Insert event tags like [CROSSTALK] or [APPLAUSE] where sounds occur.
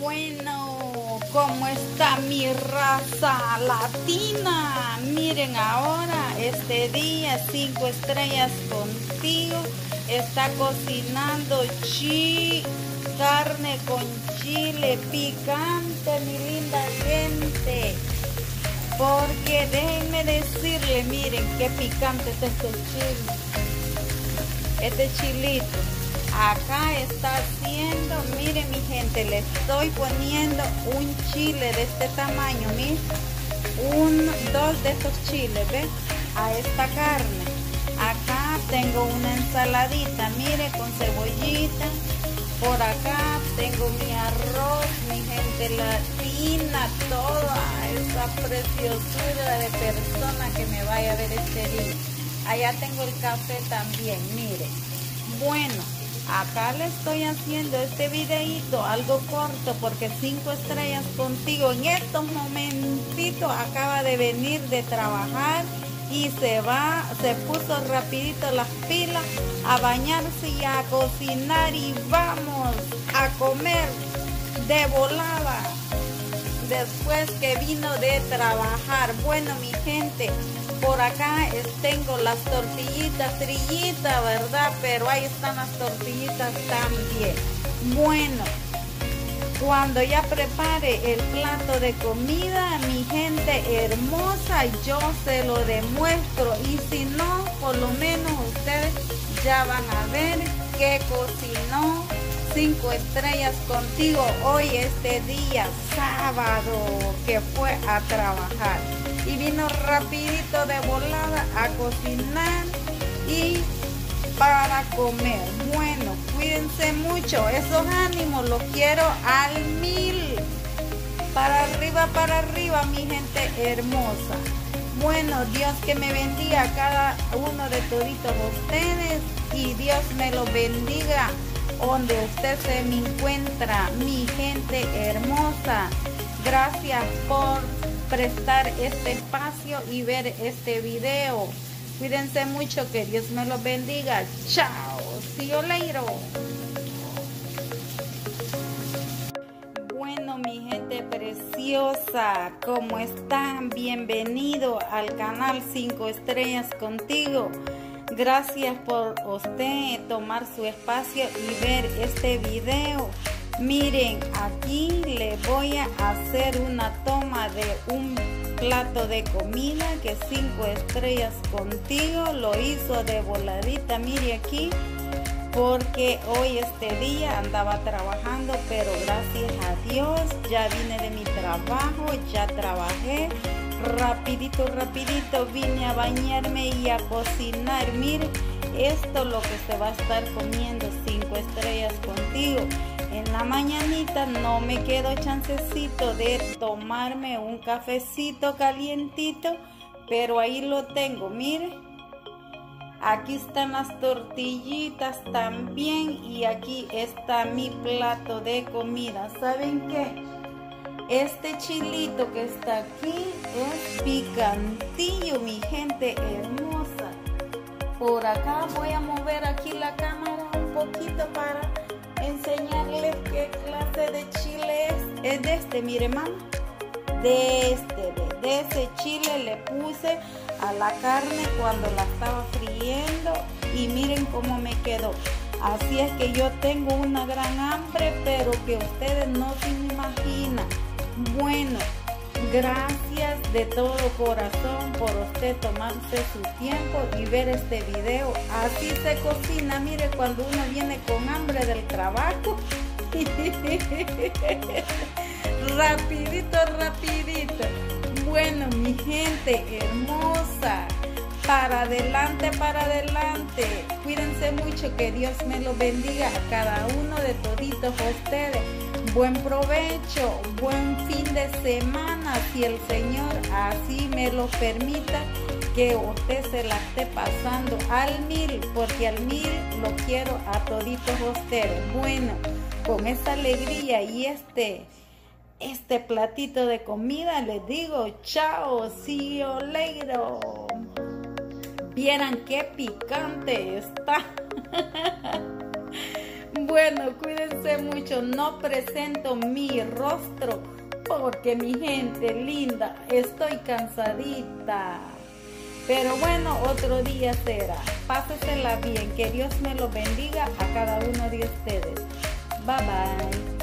Bueno, ¿cómo está mi raza latina? Miren ahora, este día, cinco estrellas contigo, está cocinando chi, carne con chile picante, mi linda gente. Porque déjenme decirle, miren qué picante es este chile. Este chilito acá está haciendo, miren mi gente, le estoy poniendo un chile de este tamaño, miren, un, dos de estos chiles, ¿ven? A esta carne. Acá tengo una ensaladita, mire, con cebollita. Por acá tengo mi arroz, mi gente latina, toda esa preciosura de persona que me vaya a ver este día. Allá tengo el café también, mire. Bueno, acá le estoy haciendo este videito algo corto porque cinco estrellas contigo en estos momentitos. Acaba de venir de trabajar y se va, se puso rapidito las pilas a bañarse y a cocinar y vamos a comer de volada después que vino de trabajar. Bueno, mi gente, por acá tengo las tortillitas, trillitas, ¿verdad? Pero ahí están las tortillitas también. Bueno, cuando ya prepare el plato de comida, mi gente hermosa, yo se lo demuestro. Y si no, por lo menos ustedes ya van a ver que cocinó cinco estrellas contigo hoy este día sábado que fue a trabajar. Y vino rapidito de volada a cocinar y para comer. Bueno cuídense mucho esos ánimos los quiero al mil. Para arriba para arriba mi gente hermosa. Bueno Dios que me bendiga a cada uno de toditos ustedes y Dios me los bendiga donde usted se me encuentra, mi gente hermosa. Gracias por prestar este espacio y ver este video. Cuídense mucho, que Dios me los bendiga. Chao, see you later. Bueno, mi gente preciosa, ¿cómo están? Bienvenido al canal 5 Estrellas Contigo. Gracias por usted tomar su espacio y ver este video. Miren, aquí le voy a hacer una toma de un plato de comida que cinco estrellas contigo lo hizo de voladita. Mire aquí, porque hoy este día andaba trabajando, pero gracias a Dios ya vine de mi trabajo, ya trabajé rapidito, rapidito vine a bañarme y a cocinar. Mire, esto lo que se va a estar comiendo cinco estrellas contigo. En la mañanita no me quedo chancecito de tomarme un cafecito calientito, pero ahí lo tengo, mire. Aquí están las tortillitas también y aquí está mi plato de comida. ¿Saben qué? Este chilito que está aquí es picantillo, mi gente hermosa. Por acá voy a mover aquí la cámara un poquito para enseñarles qué clase de chile es. Es de este, mire mamá. De este, de ese chile le puse a la carne cuando la estaba friendo y miren cómo me quedó. Así es que yo tengo una gran hambre, pero que ustedes no se imaginan. Bueno, gracias de todo corazón por usted tomarse su tiempo y ver este video. Así se cocina, mire, cuando uno viene con hambre del trabajo. [LAUGHS] rapidito, rapidito. Bueno, mi gente hermosa, para adelante, para adelante. Cuídense mucho, que Dios me lo bendiga a cada uno de toditos ustedes buen provecho, buen fin de semana, si el Señor así me lo permita, que usted se la esté pasando al mil, porque al mil lo quiero a toditos ustedes. Bueno, con esta alegría y este, este platito de comida, les digo, chao, see you later. Vieran qué picante está. [LAUGHS] Bueno, cuídense mucho, no presento mi rostro porque mi gente linda, estoy cansadita. Pero bueno, otro día será. Pásesela bien, que Dios me lo bendiga a cada uno de ustedes. Bye bye.